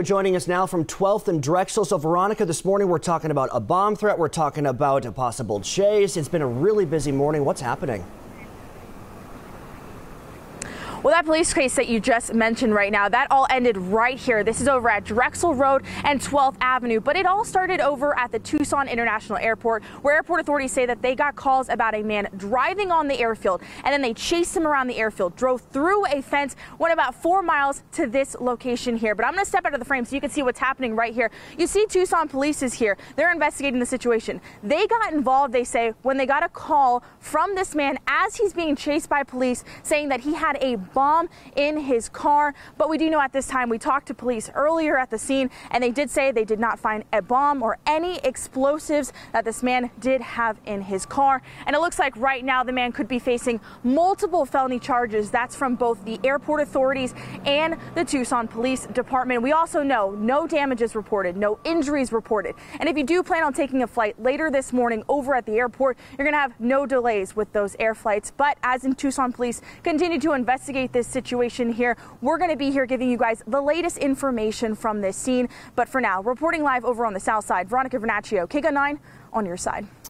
Joining us now from 12th and Drexel. So, Veronica, this morning we're talking about a bomb threat. We're talking about a possible chase. It's been a really busy morning. What's happening? Well, that police case that you just mentioned right now, that all ended right here. This is over at Drexel Road and 12th Avenue, but it all started over at the Tucson International Airport, where airport authorities say that they got calls about a man driving on the airfield, and then they chased him around the airfield, drove through a fence, went about four miles to this location here. But I'm going to step out of the frame so you can see what's happening right here. You see Tucson police is here. They're investigating the situation. They got involved, they say, when they got a call from this man as he's being chased by police saying that he had a bomb in his car. But we do know at this time, we talked to police earlier at the scene, and they did say they did not find a bomb or any explosives that this man did have in his car. And it looks like right now the man could be facing multiple felony charges. That's from both the airport authorities and the Tucson Police Department. We also know no damages reported, no injuries reported. And if you do plan on taking a flight later this morning over at the airport, you're going to have no delays with those air flights. But as in Tucson Police continue to investigate this situation here. We're going to be here giving you guys the latest information from this scene. But for now, reporting live over on the south side, Veronica Vernaccio, KGUN 9 on your side.